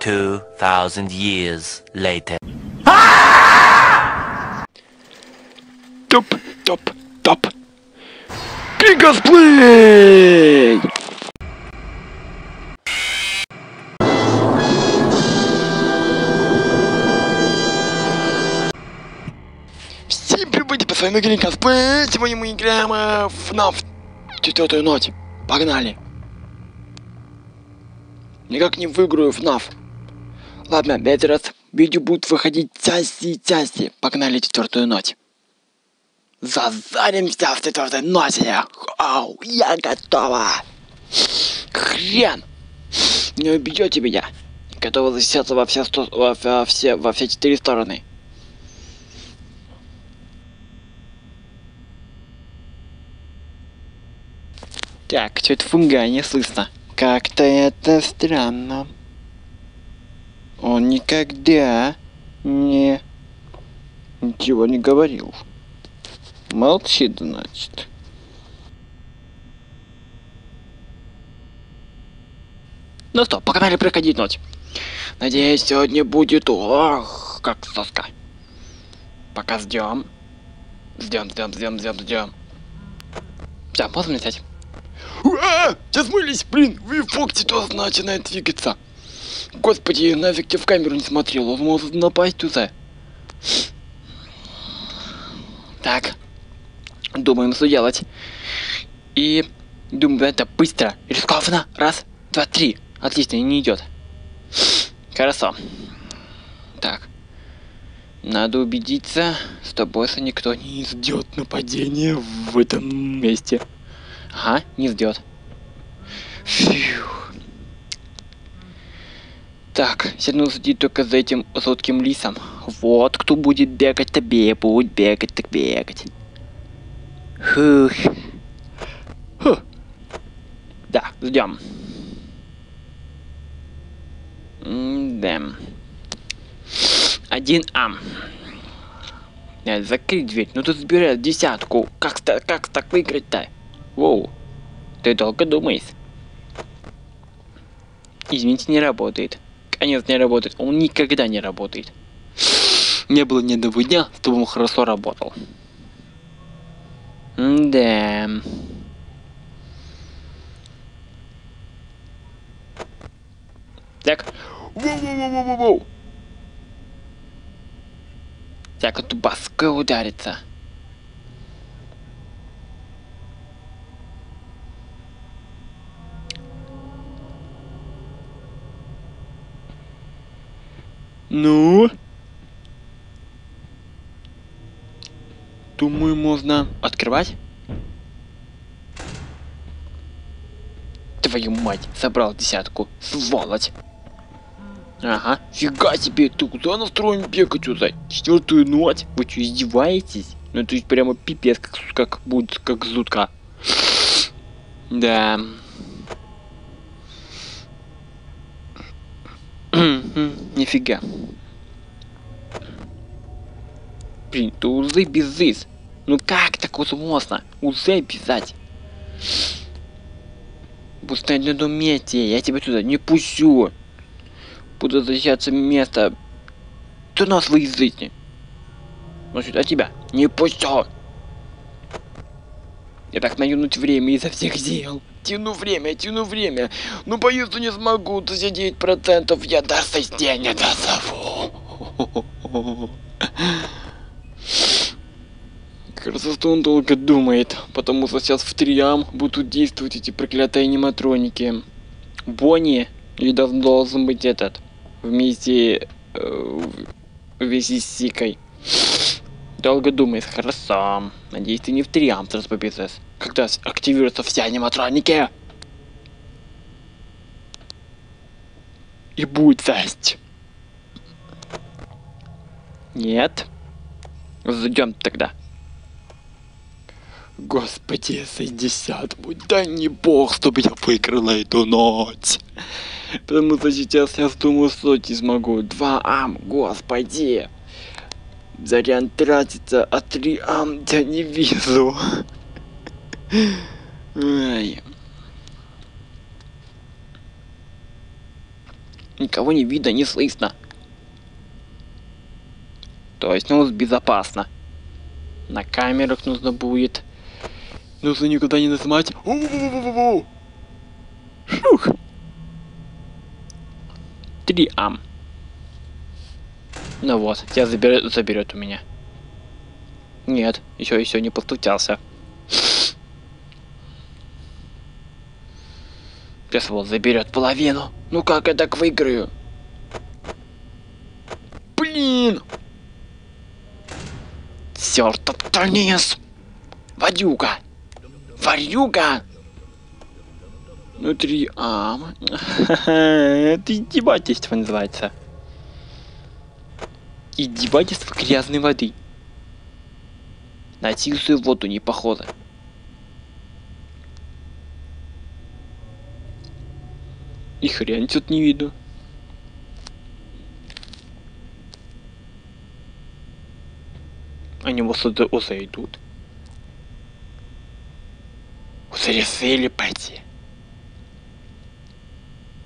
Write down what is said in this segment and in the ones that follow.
2,000 years later. Топ, топ, топ. Пикасплей! Всем привет, с вами Грин. Сегодня мы играем э, в FNAF четвертую ночь. Погнали. Никак не выиграю FNAF. Ладно, пять раз видео будет выходить части и части. Погнали четвертую ночь. Зазаримся в четвертой ночи. Ау, я готова. Хрен. Не убьете меня. Готова защищаться во все, сто... во, во все, во все четыре стороны. Так, что-то фунга не слышно. Как-то это странно. Он никогда не... Ничего не говорил. Молчит, значит. Ну что, погнали проходить ночь. Надеюсь, сегодня будет... Ох, как соска. Пока ждем. Ждем, ждем, ждем, ждем, ждем. Все, можно лететь. А, сейчас смылись, блин, вы Фокси тоже начинает двигаться. Господи, нафиг тебе в камеру не смотрел, он может напасть туда. Так, думаем, что делать. И думаю, это быстро, рискованно. Раз, два, три. Отлично, не идет. Хорошо. Так. Надо убедиться, что босса никто не ждет нападения в этом месте. Ага, не ждет. Фью. Так, нужно следить только за этим жутким лисом. Вот кто будет бегать, тебе будет бегать, так бегать. Фух. Фу. Да, ждем. Да. Один ам. Закрыть дверь. Ну тут забирают десятку. Как, как так выиграть-то? Воу. Ты долго думаешь? Извините, не работает. Конец не работает. Он никогда не работает. Не было ни одного дня, чтобы он хорошо работал. Да. Так. Воу-воу-воу-воу-воу. Так, эту баска ударится. Ну? Думаю, можно открывать. Твою мать, собрал десятку, сволочь. Ага, фига себе, ты куда настроен бегать уже? Четвертую ночь? Вы что, издеваетесь? Ну это прямо пипец, как, как будет, как зутка. Да. Нифига. Блин, ты узы безыс. Ну как так возможно? Узы писать. Стоять на одном месте, я тебя туда не пущу. Буду защищаться место. Ты нас жизни. Значит, а тебя не пущу. Я так наюнуть время изо всех сил. Тяну время, тяну время. Ну боюсь, не смогу. 39% я до не дозову. Кажется, что он долго думает, потому что сейчас в триам будут действовать эти проклятые аниматроники. Бонни и должен быть этот вместе э, вместе с Сикой. Долго думает, хорошо. Надеюсь, ты не в триам сейчас победишь. Когда активируются все аниматроники. И будет фест. Нет. Ждем тогда. Господи, 60 будь, да не бог, чтобы я выиграла эту ночь. Потому что сейчас я думаю, сотни смогу. 2 ам, господи. Зарян тратится, а 3 ам я не вижу. Ай. Никого не видно, не слышно. То есть, ну, безопасно. На камерах нужно будет. Нужно никуда не нажимать. Шух. Три ам. Ну вот, тебя заберет, заберет у меня. Нет, еще еще не постучался. Сейчас вот заберет половину. Ну как я так выиграю? Блин! Чертов тонис! Вадюга! Варюга! Ну три ам. Это издевательство называется. Издевательство грязной воды. На чистую воду не похоже. И хрен тут не видно. Они вот сюда. Уже решили пойти.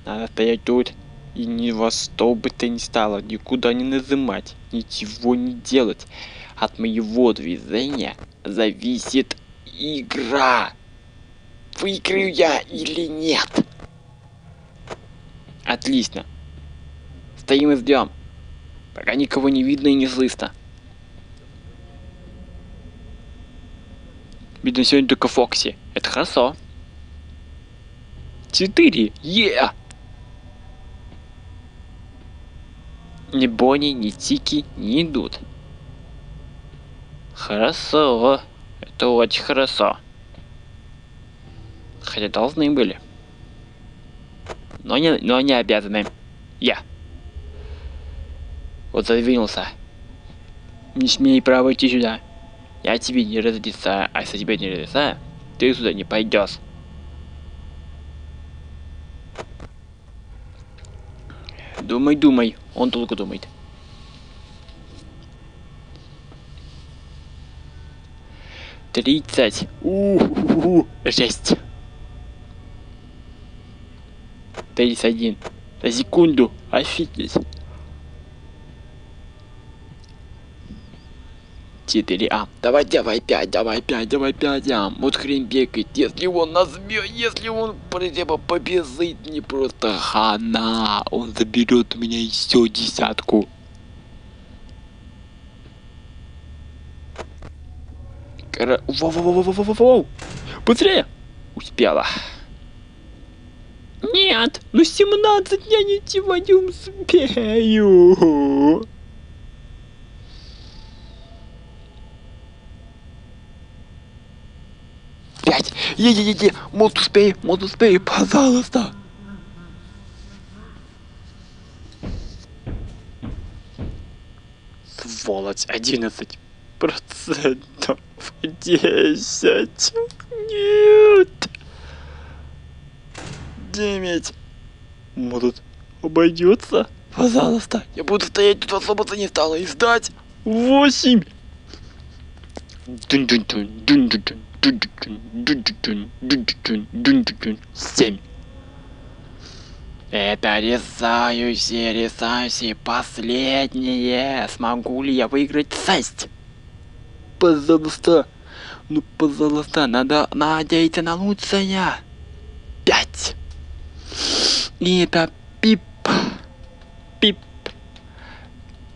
Надо стоять тут и ни во что бы то ни стало, никуда не нажимать, ничего не делать. От моего движения зависит игра. Выиграю я или нет? Отлично. Стоим и ждем. Пока никого не видно и не слышно. Видно сегодня только Фокси. Это хорошо. Четыре. Е! Ни Бонни, ни Тики не идут. Хорошо. Это очень хорошо. Хотя должны были. Но не, но не обязаны. Я. Вот задвинулся. Не смей право идти сюда. Я тебе не разрешаю, а если тебе не разрешаю, ты сюда не пойдешь. Думай, думай. Он долго думает. Тридцать. У-у-у. Жесть. Тридцать один. За секунду. Офигеть. Четыре А. Давай, давай пять, давай пять, давай пять А. Вот хрен бегает. Если он назбьет, если он хотя бы побезит, не просто хана. Он заберет у меня еще десятку. Кара... Воу-воу-воу-воу-воу-воу! Быстрее! Успела. Нет, ну 17 я ничего не успею. Пять. Е-е-е-е, мод успей, мод успей, пожалуйста. Сволочь, 11 процентов. 10. Нет. 9. Может, обойдется? Пожалуйста. Я буду стоять тут особо не стало и ждать. 8. Семь. Это решаюсь, решаюсь и последнее. Смогу ли я выиграть шесть? Пожалуйста. Ну, пожалуйста, надо надеяться на лучшее. Пять. И это. Пип.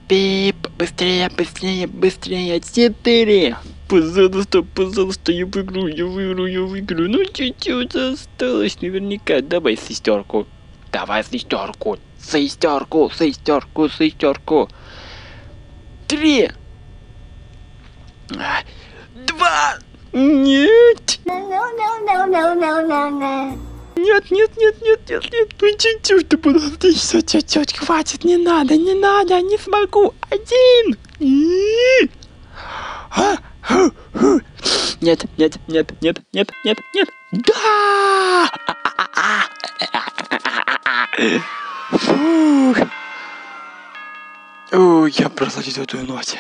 Пип. Быстрее, быстрее, быстрее. Четыре. Пожалуйста, пожалуйста, я выиграю, я выиграю, я выиграю. Ну, чуть-чуть осталось наверняка. Давай шестерку. Давай шестерку. Шестерку, шестерку, шестерку. Три. Два. Нет. No, no, no, no, no, no, no. Нет, нет, нет, нет, нет, нет. Ну чуть-чуть, ты подожди, чуть-чуть, хватит, не надо, не надо, не смогу. Один. А. Нет, нет, нет, нет, нет, нет, нет. Да! Фух. О, я просто эту ночь.